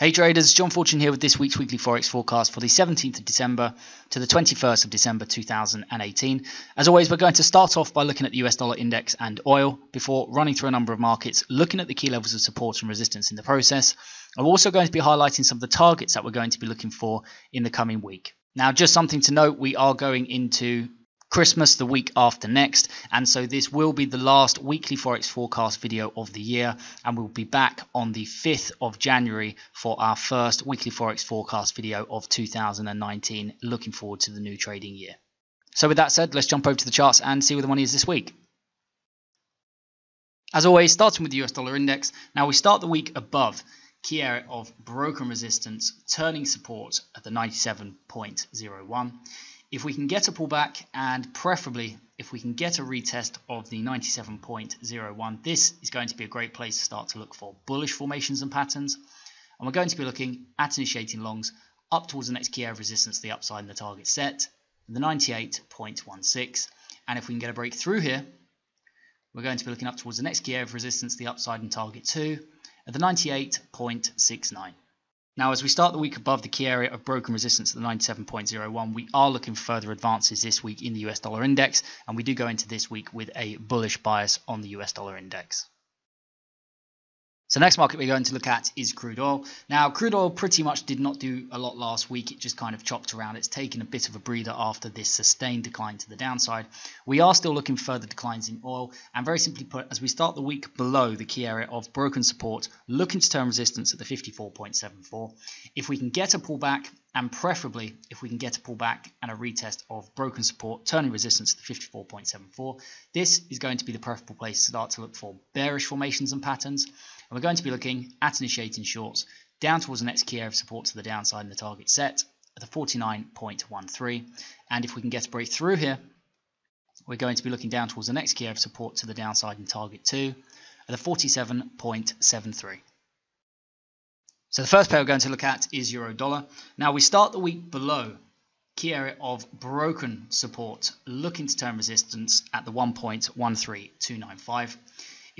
Hey traders, John Fortune here with this week's weekly Forex forecast for the 17th of December to the 21st of December 2018. As always, we're going to start off by looking at the US dollar index and oil before running through a number of markets, looking at the key levels of support and resistance in the process. I'm also going to be highlighting some of the targets that we're going to be looking for in the coming week. Now, just something to note, we are going into Christmas the week after next. And so this will be the last weekly Forex forecast video of the year. And we'll be back on the 5th of January for our first weekly Forex forecast video of 2019. Looking forward to the new trading year. So with that said, let's jump over to the charts and see where the money is this week. As always, starting with the US dollar index. Now we start the week above key area of broken resistance, turning support at the 97.01 if we can get a pullback and preferably if we can get a retest of the 97.01, this is going to be a great place to start to look for bullish formations and patterns. And we're going to be looking at initiating longs up towards the next key area of resistance, the upside in the target set, the 98.16. And if we can get a break through here, we're going to be looking up towards the next key area of resistance, the upside in target 2, at the 98.69. Now, as we start the week above the key area of broken resistance at the 97.01, we are looking for further advances this week in the US dollar index, and we do go into this week with a bullish bias on the US dollar index. So next market we're going to look at is crude oil. Now, crude oil pretty much did not do a lot last week. It just kind of chopped around. It's taken a bit of a breather after this sustained decline to the downside. We are still looking for further declines in oil. And very simply put, as we start the week below the key area of broken support, looking to turn resistance at the 54.74. If we can get a pullback, and preferably if we can get a pullback and a retest of broken support, turning resistance at the 54.74, this is going to be the preferable place to start to look for bearish formations and patterns. And we're going to be looking at initiating shorts down towards the next key area of support to the downside in the target set at the 49.13. And if we can get a break through here, we're going to be looking down towards the next key area of support to the downside in target 2 at the 47.73. So the first pair we're going to look at is euro dollar. Now we start the week below key area of broken support, looking to turn resistance at the 1.13295.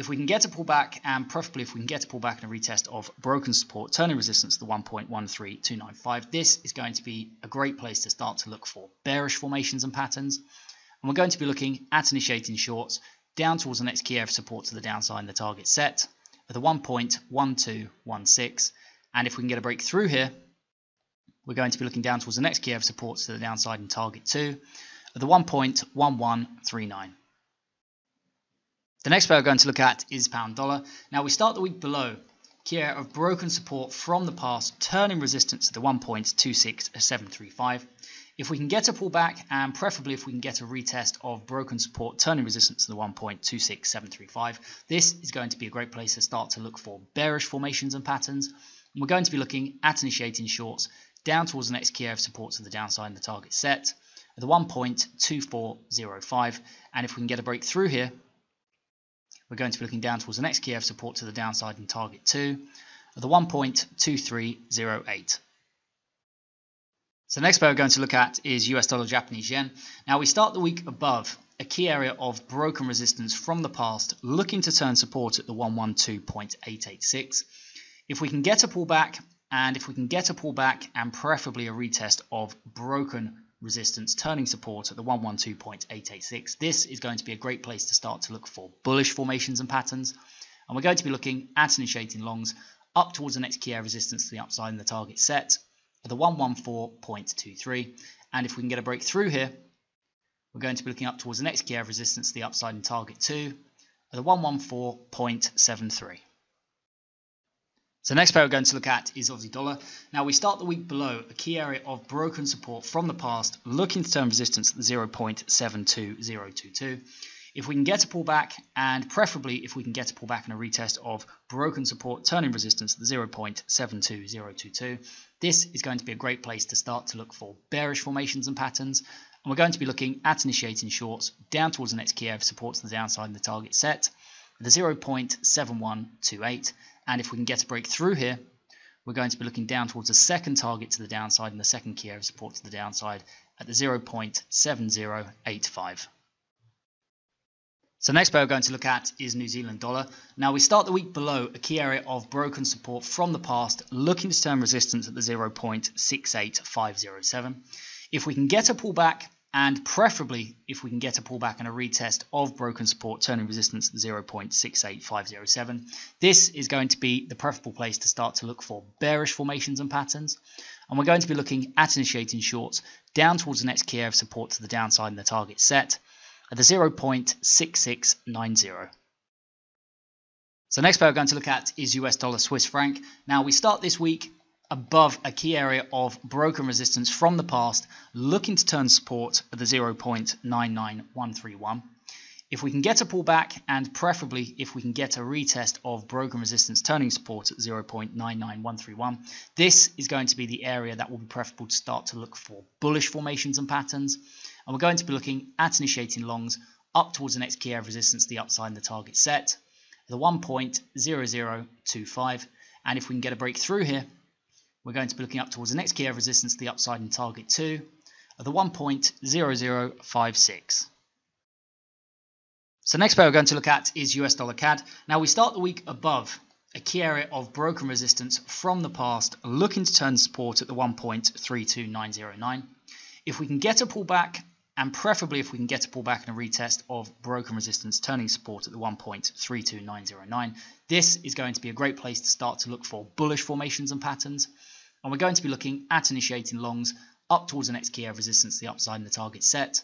If we can get a pullback, and preferably if we can get a pullback and a retest of broken support, turning resistance to the 1.13295, this is going to be a great place to start to look for bearish formations and patterns. And we're going to be looking at initiating shorts down towards the next key area of support to the downside in the target set at the 1.1216. And if we can get a break through here, we're going to be looking down towards the next key area of support to the downside in target 2 at the 1.1139. The next pair we're going to look at is pound dollar. Now we start the week below area of broken support from the past, turning resistance to the 1.26735. If we can get a pullback, and preferably if we can get a retest of broken support, turning resistance to the 1.26735, this is going to be a great place to start to look for bearish formations and patterns. And we're going to be looking at initiating shorts down towards the next of support to the downside in the target set at the 1.2405. And if we can get a break through here, we're going to be looking down towards the next key of support to the downside in target 2 at the 1.2308. So the next pair we're going to look at is US dollar Japanese yen. Now we start the week above a key area of broken resistance from the past, looking to turn support at the 112.886. If we can get a pullback, and if we can get a pullback and preferably a retest of broken resistance, turning support at the 112.886. This is going to be a great place to start to look for bullish formations and patterns. And we're going to be looking at initiating longs up towards the next key area resistance to the upside in the target set at the 114.23. And if we can get a break through here, we're going to be looking up towards the next key area resistance to the upside in target 2 at the 114.73. So next pair we're going to look at is Aussie dollar. Now we start the week below a key area of broken support from the past, looking to turn resistance at 0.72022. If we can get a pullback, and preferably if we can get a pullback and a retest of broken support, turning resistance at 0.72022, this is going to be a great place to start to look for bearish formations and patterns. And we're going to be looking at initiating shorts down towards the next key area of support to the downside in the target set, the 0.7128 and if we can get a break through here, we're going to be looking down towards the second target to the downside and the second key area of support to the downside at the 0.7085. So next pair we're going to look at is New Zealand dollar. Now we start the week below a key area of broken support from the past, looking to turn resistance at the 0.68507. If we can get a pullback, and preferably if we can get a pullback and a retest of broken support, turning resistance at 0.68507, this is going to be the preferable place to start to look for bearish formations and patterns. And we're going to be looking at initiating shorts down towards the next key area of support to the downside in the target set at the 0.6690. So next pair we're going to look at is US dollar Swiss franc. Now we start this week above a key area of broken resistance from the past, looking to turn support at the 0.99131. If we can get a pullback, and preferably if we can get a retest of broken resistance turning support at 0.99131, this is going to be the area that will be preferable to start to look for bullish formations and patterns. And we're going to be looking at initiating longs up towards the next key area of resistance, the upside in the target set, the 1.0025. And if we can get a breakthrough here, we're going to be looking up towards the next key of resistance, the upside in target 2, at the 1.0056. So next pair we're going to look at is US dollar CAD. Now we start the week above a key area of broken resistance from the past, looking to turn support at the 1.32909. If we can get a pullback, and preferably if we can get a pullback and a retest of broken resistance, turning support at the 1.32909, this is going to be a great place to start to look for bullish formations and patterns. And we're going to be looking at initiating longs up towards the next key of resistance, the upside in the target set,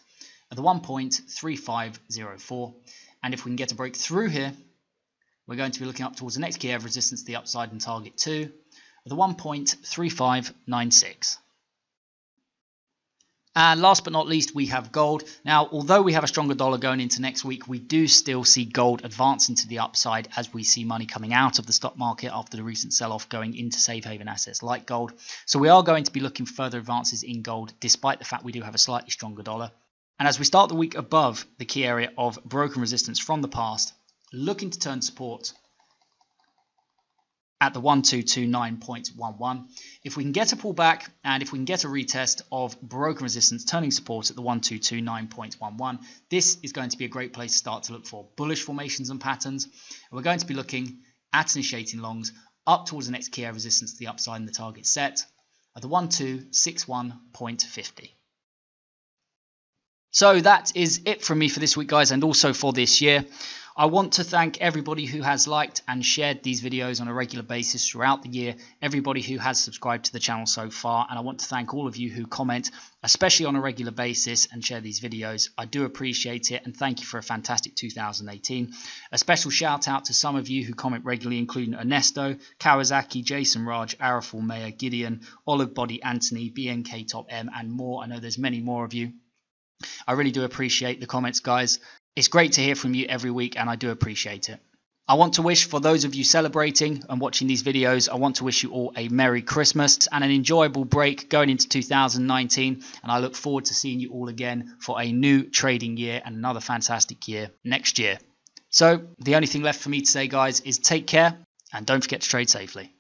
at the 1.3504. And if we can get a break through here, we're going to be looking up towards the next key of resistance, the upside and target 2, at the 1.3596. And last but not least, we have gold. Now, although we have a stronger dollar going into next week, we do still see gold advancing to the upside as we see money coming out of the stock market after the recent sell-off going into safe haven assets like gold. So we are going to be looking further advances in gold, despite the fact we do have a slightly stronger dollar. And as we start the week above the key area of broken resistance from the past, looking to turn support at the 1229.11. If we can get a pullback and if we can get a retest of broken resistance turning support at the 1229.11, this is going to be a great place to start to look for bullish formations and patterns. And we're going to be looking at initiating longs up towards the next key resistance to the upside in the target set at the 1261.50. So that is it from me for this week, guys, and also for this year. I want to thank everybody who has liked and shared these videos on a regular basis throughout the year, everybody who has subscribed to the channel so far, and I want to thank all of you who comment, especially on a regular basis, and share these videos. I do appreciate it, and thank you for a fantastic 2018. A special shout out to some of you who comment regularly, including Ernesto, Kawasaki, Jason Raj, Araful Mayer, Gideon, Olive Body Anthony, BNK Top M, and more. I know there's many more of you. I really do appreciate the comments, guys. It's great to hear from you every week, and I do appreciate it. I want to wish for those of you celebrating and watching these videos, I want to wish you all a Merry Christmas and an enjoyable break going into 2019. And I look forward to seeing you all again for a new trading year and another fantastic year next year. So, the only thing left for me to say, guys, is take care and don't forget to trade safely.